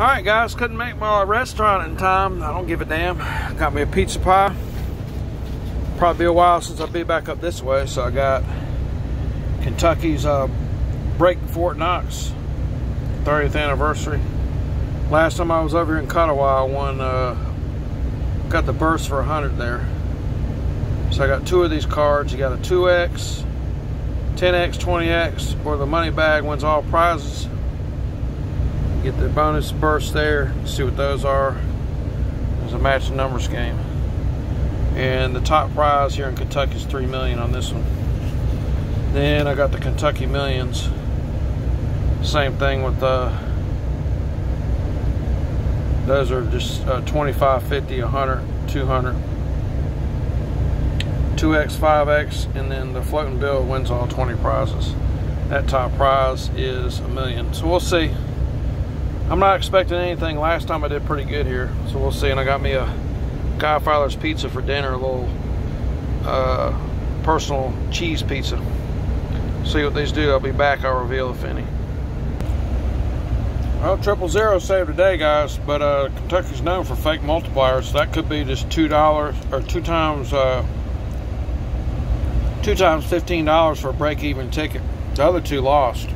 All right, guys, couldn't make my restaurant in time. I don't give a damn. Got me a pizza pie. Probably be a while since I'll be back up this way, so I got Kentucky's uh, Break Fort Knox 30th anniversary. Last time I was over here in Kuttawa, I won, uh, got the burst for 100 there. So I got two of these cards. You got a 2X, 10X, 20X, or the money bag wins all prizes. Get the bonus burst there, see what those are. There's a matching numbers game. And the top prize here in Kentucky is three million on this one. Then I got the Kentucky Millions. Same thing with the uh, those are just uh, 25, 50, 100, 200. 2x, 5x, and then the floating bill wins all 20 prizes. That top prize is a million. So we'll see. I'm not expecting anything. Last time I did pretty good here, so we'll see. And I got me a Guy Fowler's pizza for dinner, a little uh, personal cheese pizza. See what these do. I'll be back. I'll reveal if any. Well, triple zero saved today, guys. But uh, Kentucky's known for fake multipliers. So that could be just two dollars or two times, uh, two times fifteen dollars for a break-even ticket. The other two lost.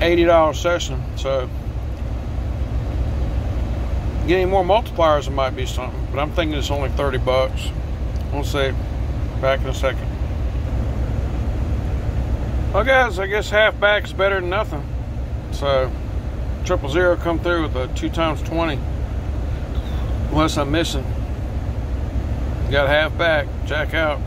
Eighty dollar session. So getting more multipliers, it might be something. But I'm thinking it's only 30 bucks. We'll see. Back in a second. Well, guys, I guess half back is better than nothing. So, triple zero come through with a two times 20. Unless I'm missing. Got half back. Jack out.